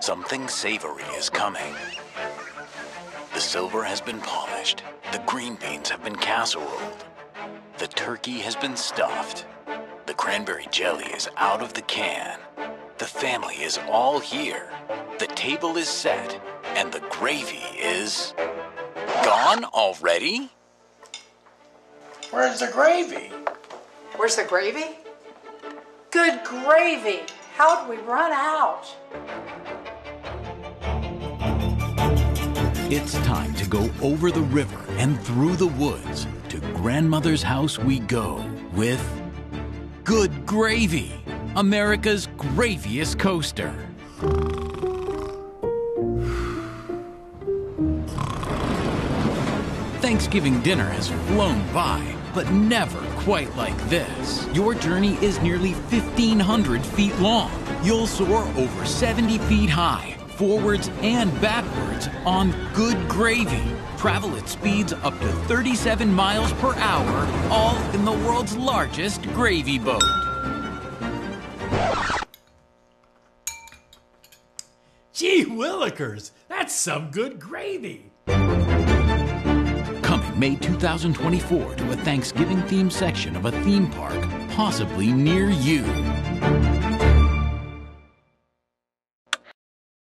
Something savory is coming. The silver has been polished. The green beans have been casseroled. The turkey has been stuffed. The cranberry jelly is out of the can. The family is all here. The table is set. And the gravy is. gone already? Where's the gravy? Where's the gravy? Good gravy! How'd we run out? It's time to go over the river and through the woods. To grandmother's house we go with Good Gravy, America's graviest coaster. Thanksgiving dinner has flown by, but never quite like this. Your journey is nearly 1,500 feet long. You'll soar over 70 feet high, forwards and backwards on Good Gravy. Travel at speeds up to 37 miles per hour, all in the world's largest gravy boat. Gee willikers, that's some good gravy. May 2024 to a Thanksgiving themed section of a theme park, possibly near you.